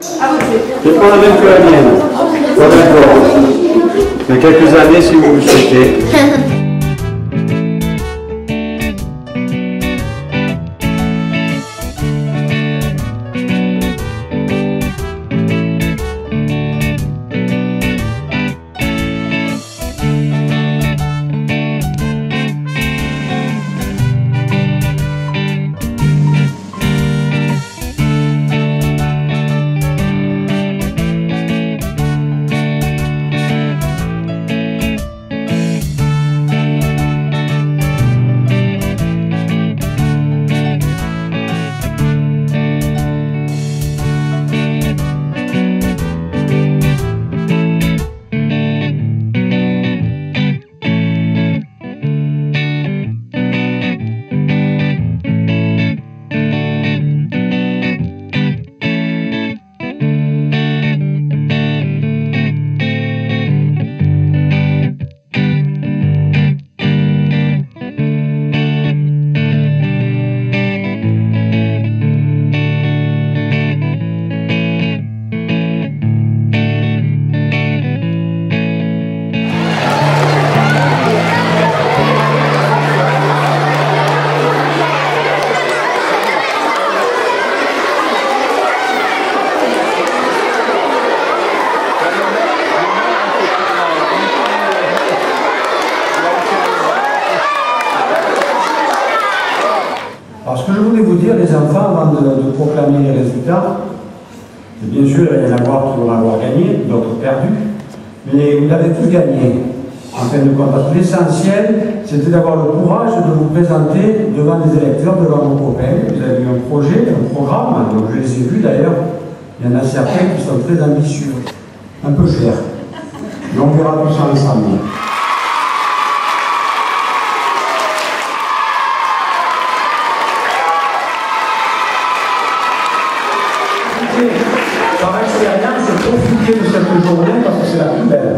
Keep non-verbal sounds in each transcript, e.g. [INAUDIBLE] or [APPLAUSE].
C'est pas la même que la mienne. Pas d'accord. Mais quelques années si vous le souhaitez. [LAUGHS] Alors, ce que je voulais vous dire, les enfants, avant de, proclamer les résultats, c'est bien sûr, il y en a qui vont avoir gagné, d'autres perdu, mais vous l'avez tous gagné. En fin de compte, l'essentiel, c'était d'avoir le courage de vous présenter devant les électeurs, devant vos copains. Vous avez eu un projet, un programme, donc je les ai vus d'ailleurs. Il y en a certains qui sont très ambitieux, un peu chers. Mais on verra tout ça ensemble. Par expérience, c'est profiter de cette journée parce que c'est la plus belle.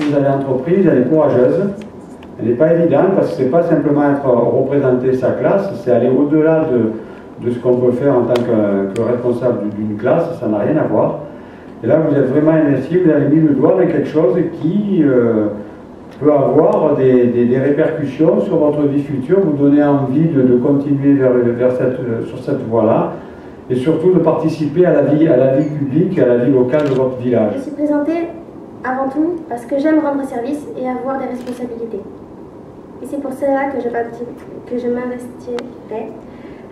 Vous avez l'entreprise, elle est courageuse. Elle n'est pas évidente parce que ce n'est pas simplement être représenter sa classe, c'est aller au-delà de, de ce qu'on peut faire en tant que, que responsable d'une classe, ça n'a rien à voir. Et là, vous êtes vraiment investi, vous avez mis le doigt dans quelque chose qui euh, peut avoir des, des- des répercussions sur votre vie future, vous donner envie de, de continuer vers, vers cette, sur cette voie-là et surtout de participer à la vie, à la vie publique, à la vie locale de votre village. Je suis présentée avant tout parce que j'aime rendre service et avoir des responsabilités. Et c'est pour cela que je, que je m'investirai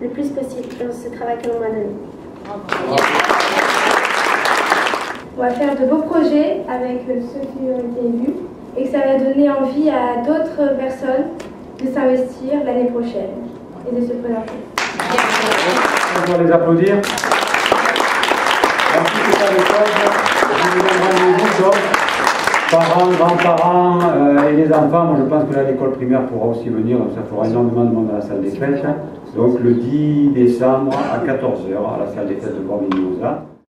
le plus possible dans ce travail que l'on m'a donné. On va faire de beaux projets avec ceux qui ont été élus et que ça va donner envie à d'autres personnes de s'investir l'année prochaine et de se présenter. On va les applaudir. Merci l'école. Je vous donne rendez-vous. Parents, grands-parents euh, et les enfants. Moi je pense que là l'école primaire pourra aussi venir, donc ça fera énormément de monde à la salle des fêtes. Donc le 10 décembre à 14h à la salle des fêtes de Bormignosa.